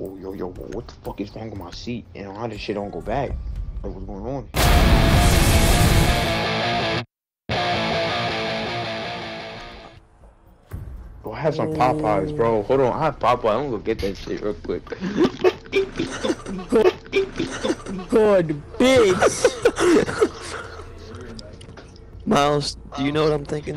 oh, yo, yo, what the fuck is wrong with my seat? And how this shit don't go back? Like, what's going on? Oh, I have some Popeyes, bro. Hold on, I have Popeyes. I'm gonna go get that shit real quick. Good bitch. Miles, do you know what I'm thinking?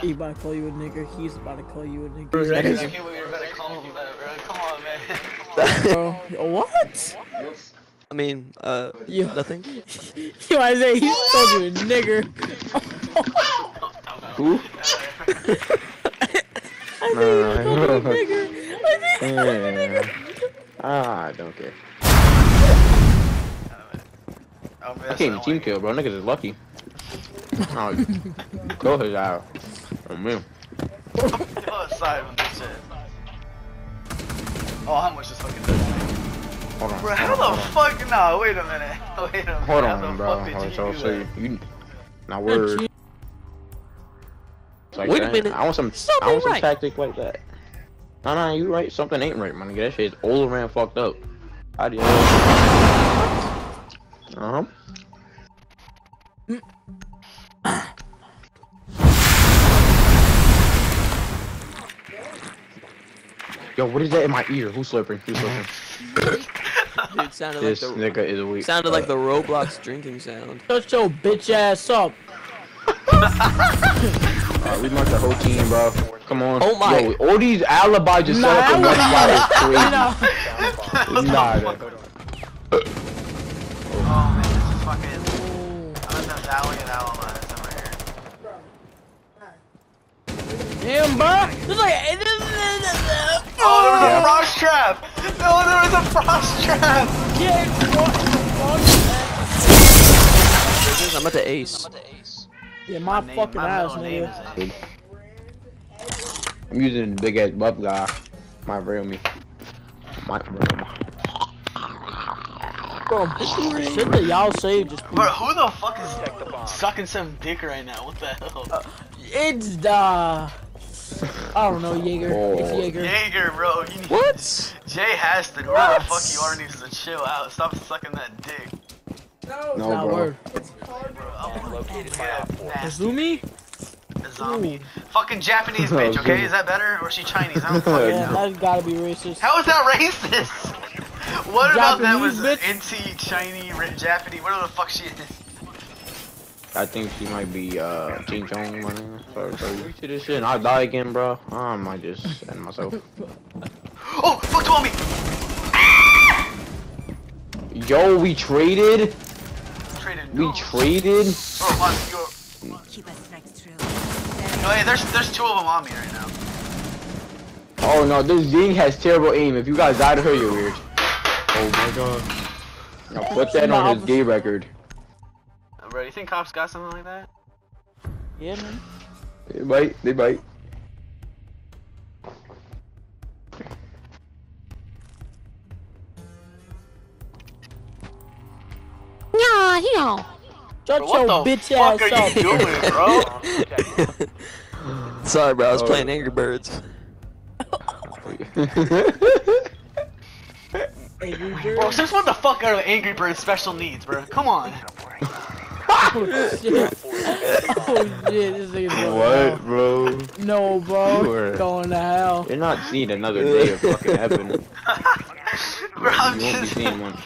He about to call you a nigger. He's about to call you a nigger. I can't you're about to call me that, bro. Come on, man. Bro, what? I mean, uh, Yo. nothing. Yo, Isaiah, he called you a nigger. Who? I think he called you a nigger. I think he called you a nigger. Ah, I don't care. Oh, man, I can't even team kill, bro. Niggas is lucky. Oh, go ahead, out. Oh, man. Go outside with this. Oh, how much is fucking this? Hold on. Bro, how the on. fuck? No, wait a minute. Wait a minute. Hold how on, the bro. fuck did Hold you on, do so that? you, you, now word. Like Wait a that. minute. I want some. I want some right. tactic like that. No, no, you right. Something ain't right, my nigga. That shit is all around fucked up. How do you? Uh huh. Yo, what is that in my ear? Who's slurping? Who's slurping? Dude, it sounded this like the nigga is weak. sounded like the Roblox drinking sound. Shut your bitch ass up. Alright, we marked the whole team, bro. Come on. Oh my- Yo, all these alibis just Nah, set up in one I spot You is crazy. know, Nah, the Oh, man, this is fucking. I'm in the valley and allies over here. damn, bro. This like, frost trap! No, there was a frost trap! Yeah, I'm at the ace. yeah, my Name- fucking my ass, middle nigga. I'm using the big ass buff guy. My real me. My real me. Bro, shit that y'all say just. Bro, who the fuck is sucking some dick right now? What the hell? It's the. I don't know, Jaeger. Oh. It's Oh. Jaeger. Jaeger, bro. You need, What? Jay Haston, where the fuck you are needs to chill out. Stop sucking that dick. No, Nah, bro. word. Yeah, nasty. Azami? A zombie. Fucking Japanese oh, bitch, okay? Is that better? Or is she Chinese? I don't fucking Yeah, know. that's gotta be racist. How is that racist? What about that was Japanese bitch? anti-Chinese, ri- Japanese, whatever the fuck she is? I think she might be uh Ching Chong, my nigga. Sorry, sorry. You see this shit and I die again, bro. I might just end myself. Oh, fuck two on me! Yo, we traded. Traded We no. traded. Oh, on, you're... Keep us next through. No, hey, there's, there's two of them on me right now. Oh no, this Zing has terrible aim. If you guys die to her, you're weird. Oh my god. Now put that on his gay record. Uh, Bro, you think cops got something like that? Yeah, man. They bite. They bite. Shut Bro, what your the bitch fuck ass are up. you doing, bro? Sorry, bro. I was Oh. playing Angry Birds. Angry Bro, Bird. since when the fuck are Angry Birds special needs, bro? Come on. Oh shit. oh shit, this nigga's going what, bro? No, bro. You were- Going to hell. You're not seeing another day of fucking heaven. You Bro, I'm won't be seeing one.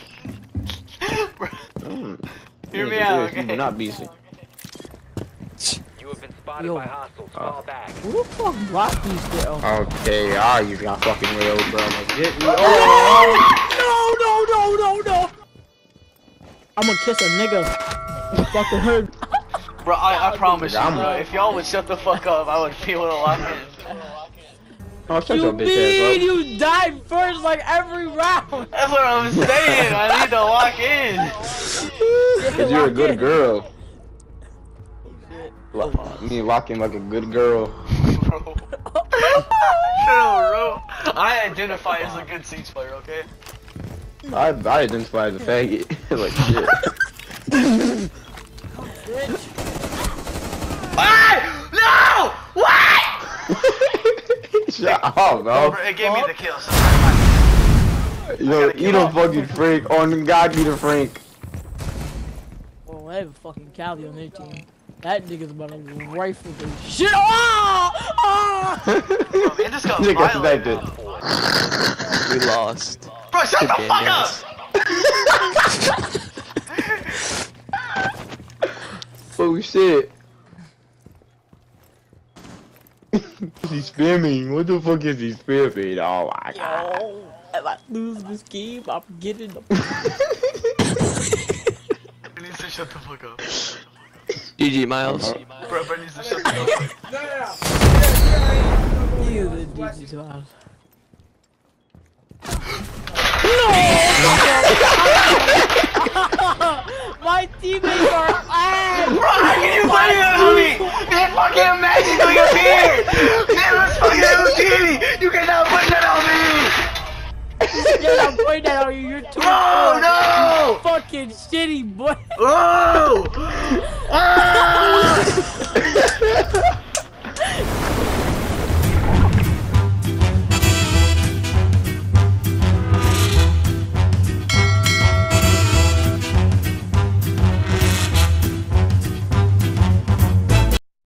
Bro, Mm. Hear me Yeah, out, You okay? will not be seeing. You have been spotted Yo. by hostiles. Oh. Fall back. Who the fuck blocked these girls? Okay, ah, you got fucking railed, bro. Like, get me. Oh! No, no, no, no, no! I'm gonna kiss a nigga. You fucking heard. bro I, I promise you, bro. If y'all would shut the fuck up, I would be able to lock in. Oh, shut You your mean bitch ass you died first like every round? That's what I'm saying. I need to lock in. Cause you're a good girl. Lo- you need to lock in like a good girl. Bro. Shut up, bro. I identify as a good Siege player, okay? I, I identify as a faggot. like shit. Ah! No! What? Shut up, Oh, bro. bro, it gave me the kill. So Yo, gotta eat a fucking Frank. On God, eat a Frank. Well, I have a fucking Kali on their team. That nigga's about to rifle the shit. Oh! Oh! bro, man, this got Nigga violent. sniped now. it. We lost. Bro, shut Good the fuck up! Oh shit. is he spamming? What the fuck is he spamming? Oh my god. Yo, if I lose this game, I'm getting the. He needs to shut the fuck up. GG, Miles. Bro, bro needs to shut the fuck up. You the digital. No! My teammates are ass! Bro, how can you play that on me? It fucking magically appeared! It was fucking Houdini! You cannot put that on me! You're not that on you. You're too Oh no! fucking shitty, boy. Oh! Ah!